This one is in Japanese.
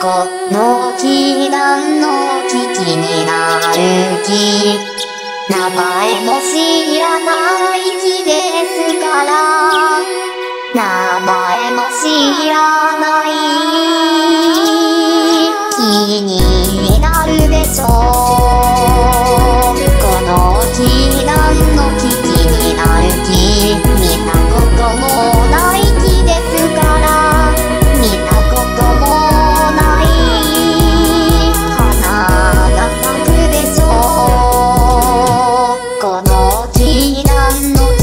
この祈願の危機になる気。名前も知らない木ですから。名前も知らない。気になるでしょう。chỉ đang nỗi